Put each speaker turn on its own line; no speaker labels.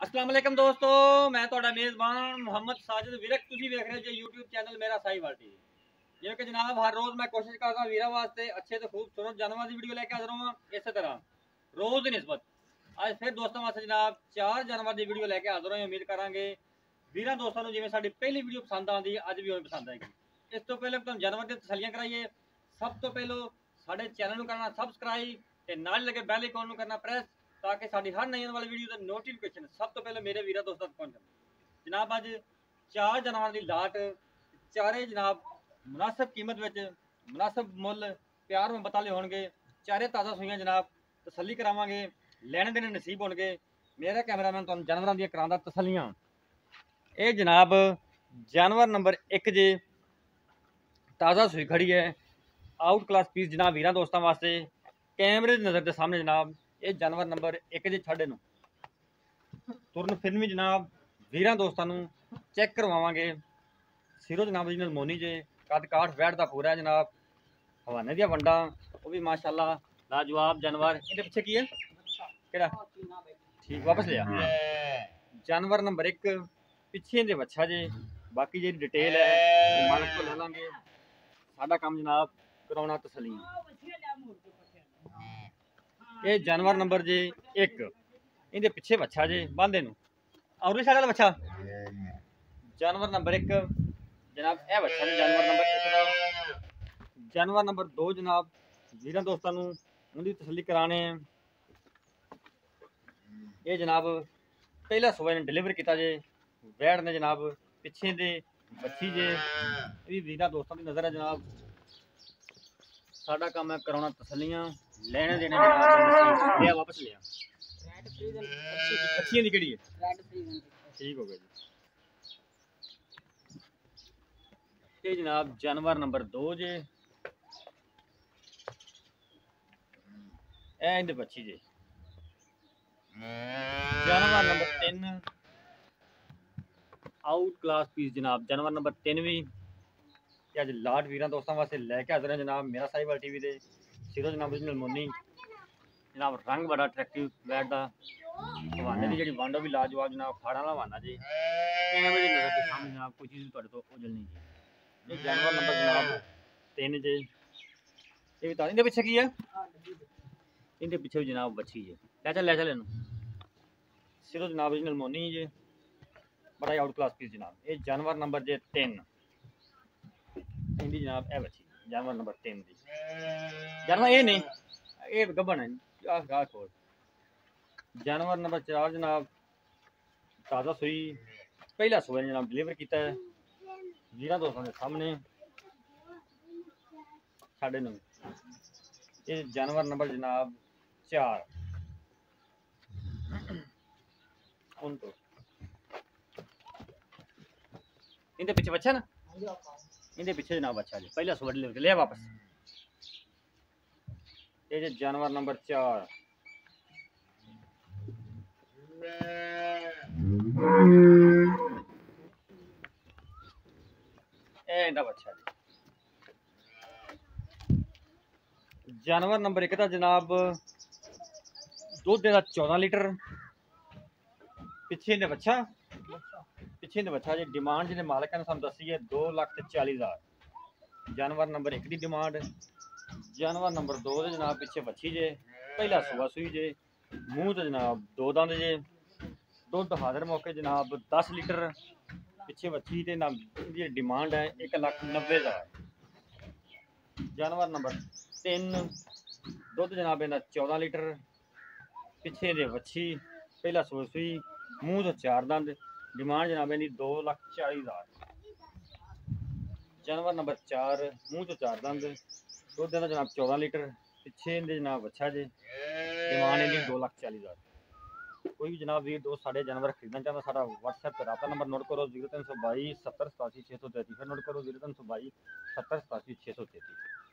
असलम दोस्तों, मैं थोड़ा मेज़बान मुहम्मद साजिद विरक। तुम देख रहे हो जो यूट्यूब चैनल मेरा साई वाल्टी ये कि जनाब, हर रोज़ मैं कोशिश करता हूँ वीरा वास्ते अच्छे से खूबसूरत जानवर की वीडियो लेके हाजिर रहा इस तरह। रोज़ की नस्बत। आज फिर दोस्तों वास्ते जनाब, चार जानवर की वीडियो लेके आ रहा उम्मीद करा वीर दोस्तों को जिमें साड़ी पहली वीडियो पसंद आती है अज भी पसंद आएगी। इस तो पहले तुम जानवर की तसलियाँ कराइए। सब तो पहले साढ़े चैनल करना सबसक्राइब तो नाल लगे बैल आइकॉन करना प्रेस ਤਾਂ ਕਿ ਸਾਡੀ ਹਰ ਨਈ ਵਾਲੀ ਵੀਡੀਓ ਦਾ ਨੋਟੀਫਿਕੇਸ਼ਨ ਸਭ ਤੋਂ ਪਹਿਲਾਂ ਮੇਰੇ ਵੀਰਾਂ ਦੋਸਤਾਂ ਤੱਕ ਪਹੁੰਚਣ ਜਨਾਬ ਅੱਜ ਚਾਰ ਜਾਨਵਰਾਂ ਦੀ ਲਾਟ, ਚਾਰੇ ਜਨਾਬ ਮੁਨਾਸਬ ਕੀਮਤ ਵਿੱਚ, ਮੁਨਾਸਬ ਮੁੱਲ, ਪਿਆਰ ਮੁਹੱਬਤ ਵਾਲੇ ਹੋਣਗੇ। ਚਾਰੇ ਤਾਜ਼ਾ ਸੂਈਆਂ ਜਨਾਬ ਤਸੱਲੀ ਕਰਾਵਾਂਗੇ, ਲੈਣ ਦੇਣ ਨਸੀਬ ਹੋਣਗੇ। ਮੇਰਾ ਕੈਮਰਾਮੈਨ ਤੁਹਾਨੂੰ ਜਾਨਵਰਾਂ ਦੀਆਂ ਕਰਾਉਂਦਾ ਤਸੱਲੀਆਂ। ਇਹ ਜਨਾਬ ਜਾਨਵਰ ਨੰਬਰ 1 ਜੇ, ਤਾਜ਼ਾ ਸੂਈ ਖੜੀ ਹੈ। ਆਊਟ ਕਲਾਸ ਪੀਸ ਜਨਾਬ ਵੀਰਾਂ ਦੋਸਤਾਂ ਵਾਸਤੇ। ਕੈਮਰੇ ਦੀ ਨਜ਼ਰ ਦੇ ਸਾਹਮਣੇ ਜਨਾਬ ਇਹ ਜਾਨਵਰ ਨੰਬਰ 1 ਜੇ ਛੱਡੇ ਨੂੰ। ਤੁਰਨ ਫਿਰਨ ਵੀ ਜਨਾਬ ਵੀਰਾਂ ਦੋਸਤਾਂ ਨੂੰ ਚੈੱਕ ਕਰਵਾਵਾਂਗੇ। ਸਿਰੋ ਜਨਾਬ ਜੀ ਨਾਲ ਮੋਨੀ ਜੇ ਕੱਦ ਕਾਠ ਵੈੜ ਦਾ ਪੂਰਾ ਜਨਾਬ। ਹਵਾਨੇ ਦੀਆਂ ਵੰਡਾਂ ਉਹ ਵੀ ਮਾਸ਼ਾਅੱਲਾ ਲਾਜਵਾਬ ਜਾਨਵਰ। ਇਹਦੇ ਪਿੱਛੇ ਕੀ ਹੈ? ਕਿਹੜਾ? ਠੀਕ ਵਾਪਸ ਲਿਆ। ਜਾਨਵਰ ਨੰਬਰ 1 ਪਿੱਛੇ ਦੇ ਵੱਛਾ ਜੇ। ਬਾਕੀ ਜਿਹੜੀ ਡਿਟੇਲ ਹੈ ਮਾਲਕ ਤੋਂ ਲੈ ਲਾਂਗੇ। ਸਾਡਾ ਕੰਮ ਜਨਾਬ ਕਰਾਉਣਾ ਤਸਲੀਮ ਇਹ ਜਾਨਵਰ ਨੰਬਰ ਜੇ 1 ਇਹਦੇ ਪਿੱਛੇ ਵੱਛਾ ਜੇ, ਬਾਂਦੇ ਨੂੰ। ਔਰਲੇ ਸਾਈਡ ਵਾਲਾ ਵੱਛਾ? ਜਾਨਵਰ ਨੰਬਰ 1 ਜਨਾਬ, ਇਹ ਵੱਛਾ ਨੇ ਜਾਨਵਰ ਨੰਬਰ 1 ਦਾ। ਜਾਨਵਰ ਨੰਬਰ 2 ਜਨਾਬ। ਵੀਰਾਂ ਦੋਸਤਾਂ ਨੂੰ ਉਹਦੀ ਤਸੱਲੀ ਕਰਾਣੇ ਇਹ ਜਨਾਬ ਪਹਿਲਾ ਸੂਬੇ ਨੇ ਡਿਲੀਵਰ ਕੀਤਾ ਜੇ। ਵੈੜ ਨੇ ਜਨਾਬ ਪਿੱਛੇ ਦੇ ਬੱਚੀ ਜੇ। ਇਹ ਵੀ ਵੀਰਾਂ ਦੋਸਤਾਂ ਦੀ ਨਜ਼ਰ ਹੈ ਜਨਾਬ। ਸਾਡਾ ਕੰਮ ਹੈ ਕਰਾਉਣਾ ਤਸੱਲੀਆਂ। लेना देना नहीं ले, वापस ले अच्छी निकली है। ठीक हो गई जनाब, जानवर नंबर दो जे। एंड बच्ची जे। जानवर नंबर तीन। आउट क्लास पीस जनाब, जानवर नंबर तीन भी। अज लाट वीर दोस्तों वास्ते लैके हाजिर जनाब, मेरा साहिवाल टीवी से सीरो जनाब मोनी जनाब रंग बड़ा अट्रैक्टिव बैट दा हवाने दी जेह्ड़ी वंड ओह् लाजवाब जनाब फाड़ां आह्ला जी जनाब कोई चीज़ थुआढ़े तो जी जानवर नंबर जनाब तीन जे एह् बता इंदे पिच्छे की ऐ इंदे पिच्छे बी जनाब बच्छी जे लै चल लै चल इनू सिरो जनाब ओरिजिनल मोनी जे बड़ा ही आउट क्लास पीस जनाब एह् जानवर नंबर जे तिन इंदी जनाब ऐ बच्छी जानवर नंबर तिन दी जानवर ये नहीं। ये गबन है राठौर जानवर नंबर चार जनाब ताज़ा सुई। पहला सुबह जनाब डिलीवर किया है। जीना दोस्तों के सामने। साढ़े नौ। ये जानवर नंबर जनाब चार। उन तो। इनके पीछे बच्चा ना? इनके पीछे जनाब बच्चा जी। पहला सुबह डिलीवर लिया वापस। जानवर नंबर चार जानवर नंबर एक जनाब दुध देता चौदह लीटर। पिछे ने बच्चा पिछे ने बच्चा जी, डिमांड जिन्हें मालक ने सू दसी है, दो लख चाली हज़ार। जानवर नंबर एक की डिमांड। ਜਾਨਵਰ ਨੰਬਰ 1 2 ਦੇ ਜਨਾਬ ਪਿੱਛੇ ਬੱਚੀ ਜੇ, ਪਹਿਲਾ ਸੂਆ ਸੂਈ ਜੇ, ਮੂੰਹ ਤੇ ਜਨਾਬ ਦੋ ਦੰਦ ਜੇ, ਦੁੱਧ ਹਾਜ਼ਰ ਮੌਕੇ ਜਨਾਬ 10 ਲੀਟਰ, ਪਿੱਛੇ ਬੱਚੀ ਤੇ ਨਾਲ ਇਹਦੀ ਡਿਮਾਂਡ ਹੈ 1 ਲੱਖ 90 ਹਜ਼ਾਰ। ਜਾਨਵਰ ਨੰਬਰ 3 ਦੁੱਧ ਜਨਾਬ ਇਹਦਾ 14 ਲੀਟਰ, ਪਿੱਛੇ ਦੇ ਵੱਛੀ, ਪਹਿਲਾ ਸੂਆ ਸੂਈ, ਮੂੰਹ ਤੋਂ ਚਾਰ ਦੰਦ, ਡਿਮਾਂਡ ਜਨਾਬ ਇਹਦੀ 2 ਲੱਖ 40 ਹਜ਼ਾਰ। ਜਾਨਵਰ ਨੰਬਰ 4 ਮੂੰਹ ਤੋਂ ਚਾਰ ਦੰਦ ਦੁੱਧ ਦਾ ਜਨਾਬ 14 ਲੀਟਰ ਪਿੱਛੇ ਇਹਦੇ ਜਨਾਬ ਅੱਛਾ ਜੇ ਡਿਮਾਂਡ ਇਹਦੀ 2 ਲੱਖ 40 ਹਜ਼ਾਰ ਕੋਈ ਵੀ ਜਨਾਬ ਵੀਰ ਦੋਸਤ ਸਾਡੇ ਜਾਨਵਰ ਖਰੀਦਣਾ ਚਾਹੁੰਦਾ ਸਾਡਾ WhatsApp ਤੇ ਰਾਬਤਾ ਨੰਬਰ ਨੋਟ ਕਰੋ 0322 70 87 633 ਫਿਰ ਨੋਟ ਕਰੋ 0322 70 87 633